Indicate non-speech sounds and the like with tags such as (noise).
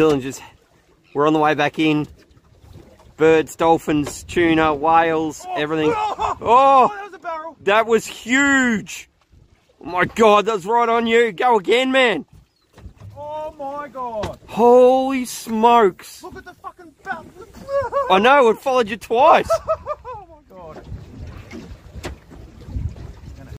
Dylan just, we're on the way back in. Birds, dolphins, tuna, whales, oh, everything. Oh oh, oh, oh, that was a barrel. that was huge. Oh my God, that's right on you. Go again, man. Oh my god. Holy smokes. Look at the fucking barrel. I know, it followed you twice. (laughs)